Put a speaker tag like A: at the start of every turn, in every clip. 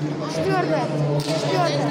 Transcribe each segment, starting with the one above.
A: Четвертая. Четвертая.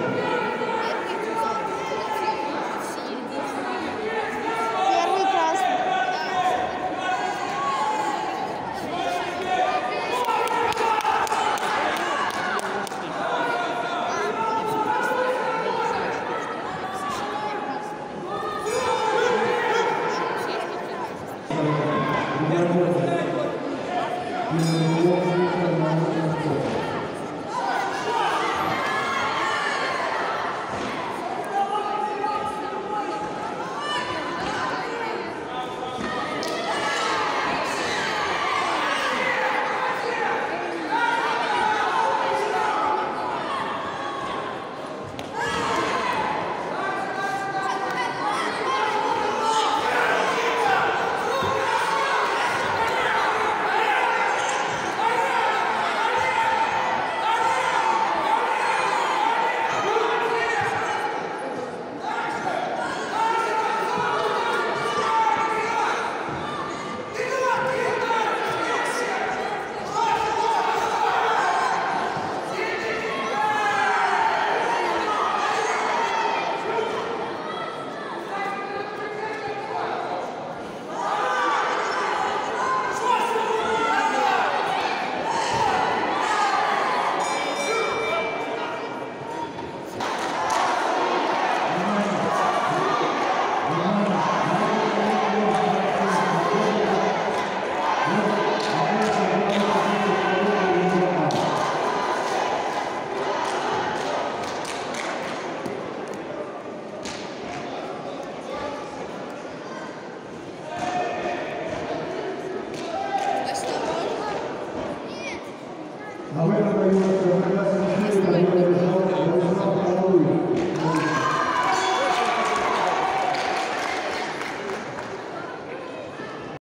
B: Amén.